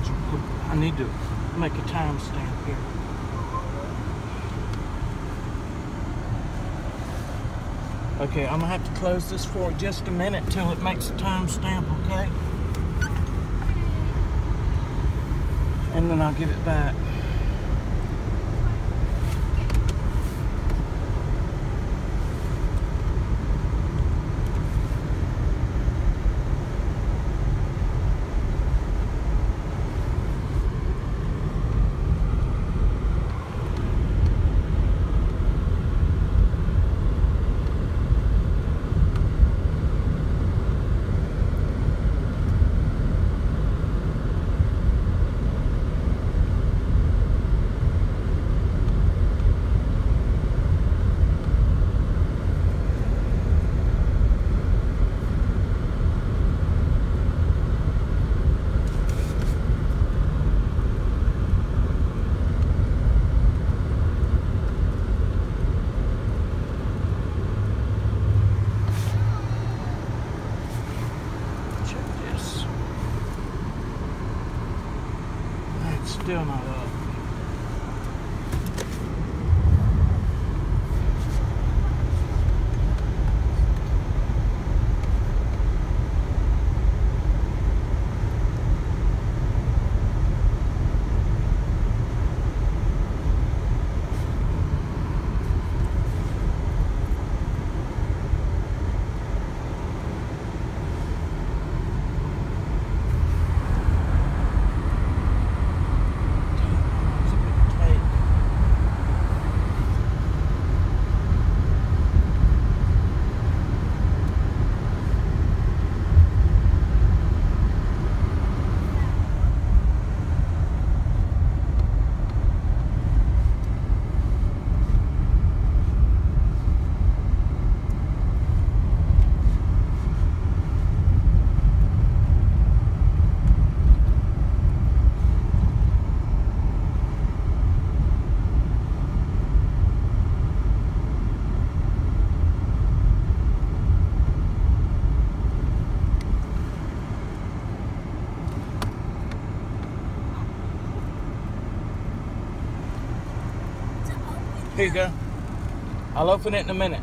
need to I need to make a timestamp here. Okay, I'm gonna have to close this for just a minute till it makes a timestamp, okay? And then I'll give it back. Still not up. Go. I'll open it in a minute.